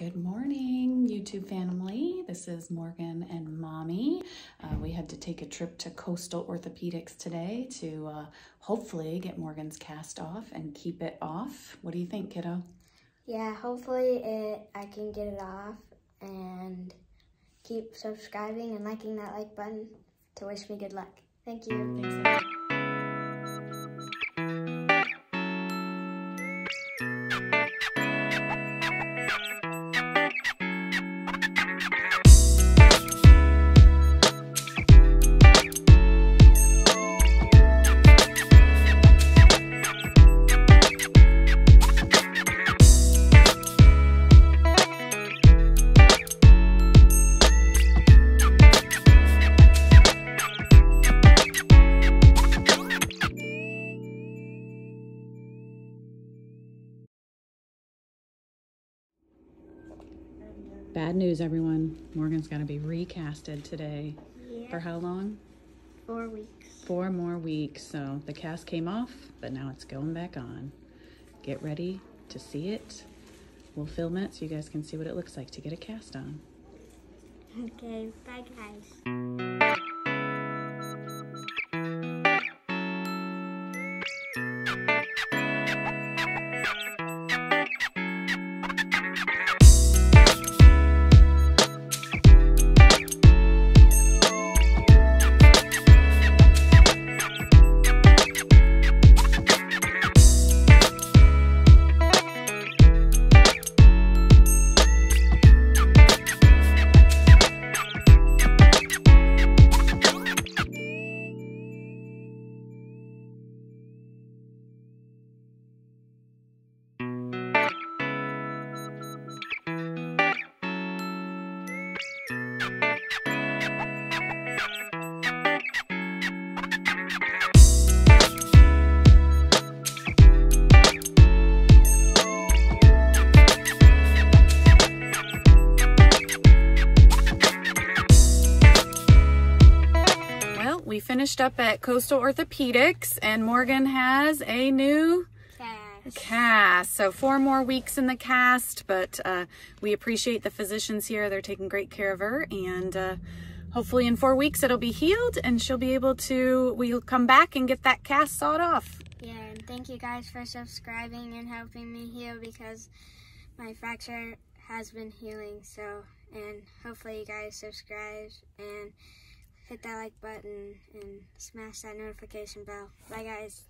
Good morning, YouTube family. This is Morgan and Mommy. Uh, we had to take a trip to Coastal Orthopedics today to uh, hopefully get Morgan's cast off and keep it off. What do you think, kiddo? Yeah, hopefully it I can get it off and keep subscribing and liking that like button to wish me good luck. Thank you. Thanks. Bad news, everyone. Morgan's going to be recasted today. Yeah. For how long? Four weeks. Four more weeks. So the cast came off, but now it's going back on. Get ready to see it. We'll film it so you guys can see what it looks like to get a cast on. Okay, bye guys. We finished up at Coastal Orthopedics and Morgan has a new Cash. cast. So four more weeks in the cast, but uh, we appreciate the physicians here. They're taking great care of her and uh, hopefully in four weeks it'll be healed and she'll be able to, we'll come back and get that cast sawed off. Yeah, and thank you guys for subscribing and helping me heal because my fracture has been healing. So, and hopefully you guys subscribe and hit that like button and smash that notification bell. Bye guys.